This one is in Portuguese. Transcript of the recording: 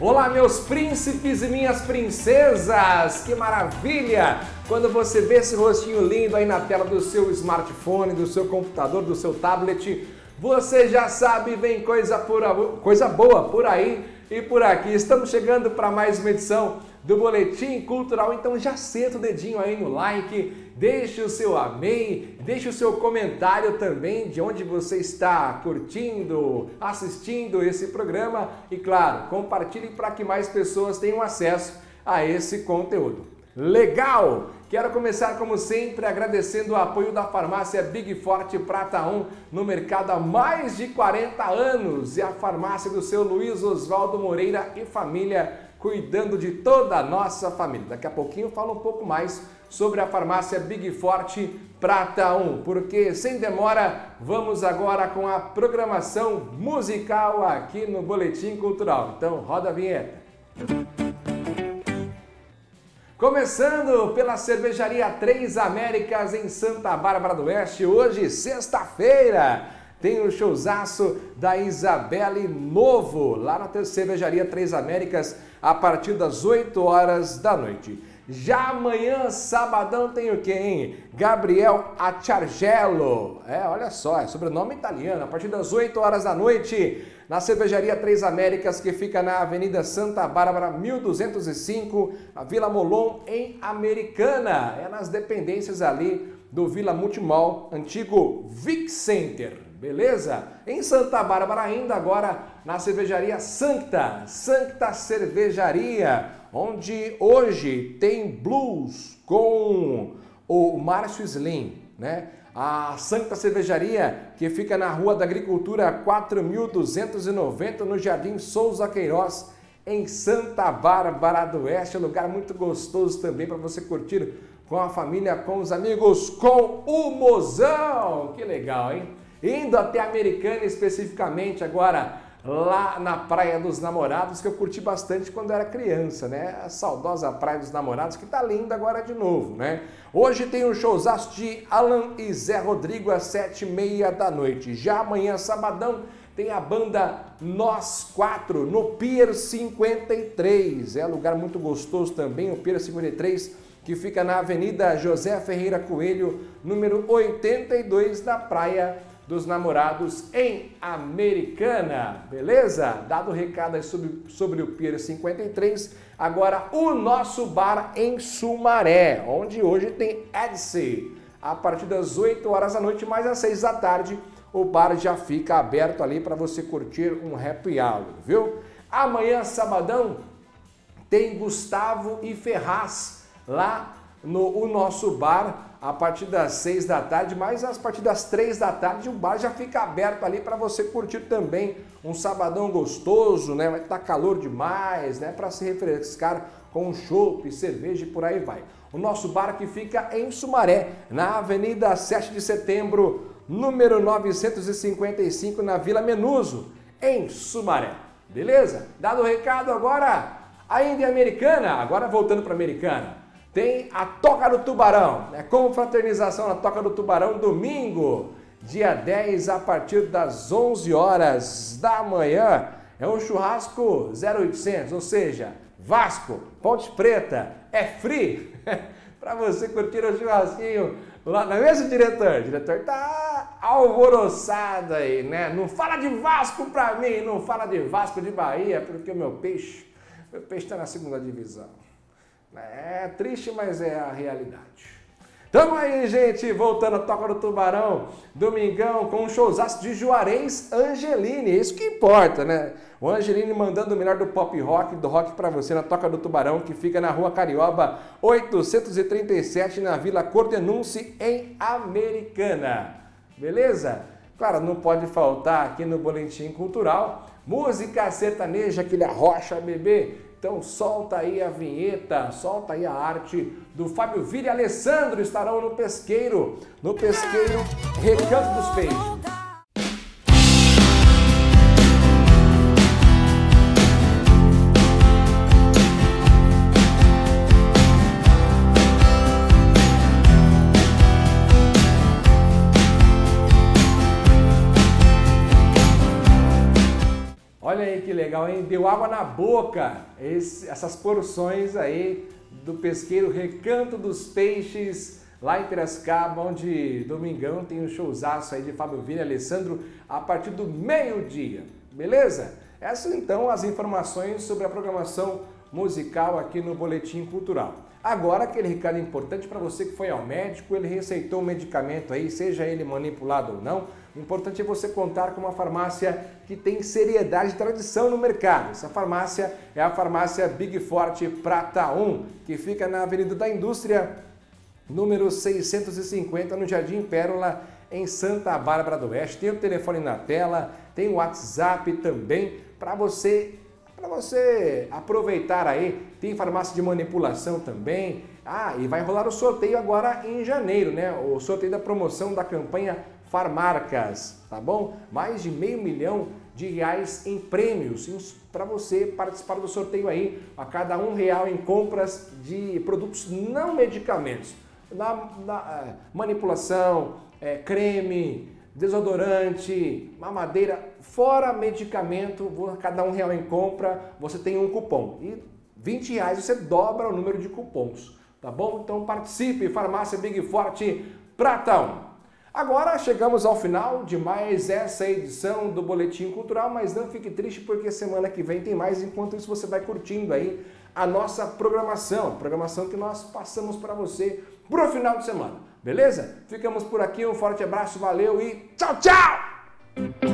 Olá, meus príncipes e minhas princesas! Que maravilha! Quando você vê esse rostinho lindo aí na tela do seu smartphone, do seu computador, do seu tablet, você já sabe, vem coisa, coisa boa por aí e por aqui. Estamos chegando para mais uma edição do Boletim Cultural, então já senta o dedinho aí no like, deixe o seu amém, deixe o seu comentário também de onde você está curtindo, assistindo esse programa e, claro, compartilhe para que mais pessoas tenham acesso a esse conteúdo. Legal! Quero começar, como sempre, agradecendo o apoio da farmácia Big Forte Prata 1 no mercado há mais de 40 anos e a farmácia do seu Luiz Oswaldo Moreira e família, cuidando de toda a nossa família. Daqui a pouquinho eu falo um pouco mais sobre a farmácia Big Forte Prata 1, porque sem demora, vamos agora com a programação musical aqui no Boletim Cultural. Então, roda a vinheta. Começando pela cervejaria Três Américas em Santa Bárbara do Oeste, hoje, sexta-feira, tem o showzaço da Isabelle Novo, lá na cervejaria Três Américas, a partir das 8 horas da noite. Já amanhã, sabadão, tem o quê, hein? Gabriel Acciargello. É, olha só, é sobrenome italiano. A partir das 8 horas da noite, na cervejaria Três Américas, que fica na Avenida Santa Bárbara, 1205, a Vila Molon, em Americana. É nas dependências ali do Vila Multimol, antigo Vic Center. Beleza? Em Santa Bárbara ainda, agora na cervejaria Santa, Santa Cervejaria onde hoje tem blues com o Márcio Slim, né? A Santa Cervejaria, que fica na Rua da Agricultura 4290, no Jardim Souza Queiroz, em Santa Bárbara do Oeste. lugar muito gostoso também para você curtir com a família, com os amigos, com o mozão. Que legal, hein? Indo até Americana especificamente agora lá na Praia dos Namorados, que eu curti bastante quando era criança, né? A saudosa Praia dos Namorados, que tá linda agora de novo, né? Hoje tem um showzaço de Alan e Zé Rodrigo às sete e meia da noite. Já amanhã, sabadão, tem a banda Nós Quatro, no Pier 53. É lugar muito gostoso também, o Pier 53, que fica na Avenida José Ferreira Coelho, número 82, da Praia dos namorados em Americana, beleza? Dado o recado aí sobre, sobre o Pier 53, agora o nosso bar em Sumaré, onde hoje tem Edse. A partir das 8 horas da noite, mais às 6 da tarde, o bar já fica aberto ali para você curtir um happy hour, viu? Amanhã, sabadão, tem Gustavo e Ferraz lá no o nosso bar a partir das 6 da tarde, mas a partir das 3 da tarde o bar já fica aberto ali para você curtir também um sabadão gostoso, né? Vai estar tá calor demais, né? Para se refrescar com chopp, cerveja e por aí vai. O nosso bar que fica em Sumaré, na Avenida 7 de Setembro, número 955, na Vila Menuso, em Sumaré. Beleza? Dado o recado agora, ainda em Americana, agora voltando para Americana tem a Toca do Tubarão, né? confraternização na Toca do Tubarão, domingo, dia 10, a partir das 11 horas da manhã. É um churrasco 0800, ou seja, Vasco, Ponte Preta, é free para você curtir o churrasquinho lá, não é mesmo, diretor? O diretor tá alvoroçado aí, né? Não fala de Vasco para mim, não fala de Vasco de Bahia, porque o meu peixe, meu peixe está na segunda divisão. É triste, mas é a realidade. Tamo aí, gente, voltando a Toca do Tubarão, domingão, com um showzaço de Juarez Angelini, isso que importa, né? O Angelini mandando o melhor do pop rock, do rock para você na Toca do Tubarão, que fica na Rua Carioba, 837, na Vila Cordenunce, em Americana. Beleza? Claro, não pode faltar aqui no Boletim Cultural, música sertaneja, aquele arrocha bebê, então solta aí a vinheta, solta aí a arte do Fábio Vira e Alessandro estarão no pesqueiro, no pesqueiro Recanto dos Peixes. Olha aí que legal, hein? Deu água na boca Esse, essas porções aí do pesqueiro Recanto dos Peixes, lá em Piracicaba, onde domingão tem um showzaço aí de Fábio Vini e Alessandro a partir do meio-dia, beleza? Essas então as informações sobre a programação musical aqui no Boletim Cultural. Agora, aquele recado importante para você que foi ao médico, ele receitou um medicamento aí, seja ele manipulado ou não. O importante é você contar com uma farmácia que tem seriedade e tradição no mercado. Essa farmácia é a farmácia Big Forte Prata 1, que fica na Avenida da Indústria, número 650, no Jardim Pérola, em Santa Bárbara do Oeste. Tem o telefone na tela, tem o WhatsApp também para você para você aproveitar aí. Tem farmácia de manipulação também. Ah, e vai rolar o sorteio agora em janeiro, né? O sorteio da promoção da campanha Farmarcas, tá bom? Mais de meio milhão de reais em prêmios para você participar do sorteio aí. A cada um real em compras de produtos não medicamentos. Na, na é, manipulação, é, creme, desodorante, mamadeira, fora medicamento, cada um real em compra, você tem um cupom. E 20 reais você dobra o número de cupons, tá bom? Então participe, Farmácia Big Forte Pratão. Agora chegamos ao final de mais essa edição do Boletim Cultural, mas não fique triste porque semana que vem tem mais, enquanto isso você vai curtindo aí a nossa programação, programação que nós passamos para você pro final de semana. Beleza? Ficamos por aqui, um forte abraço, valeu e tchau, tchau!